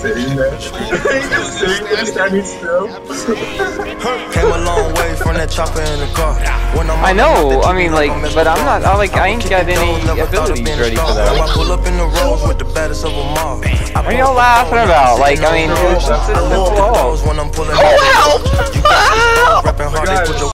Came a long way from that chopper in the car. I know, I mean, like, but I'm not, I like, I ain't got any abilities ready for that. I that. pull up in the with the baddest of them all. What are y'all laughing about? Like, I mean, it's, it's, it's, I it's look at all. those when oh. I'm pulling. Help!